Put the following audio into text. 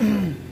Mm-hmm.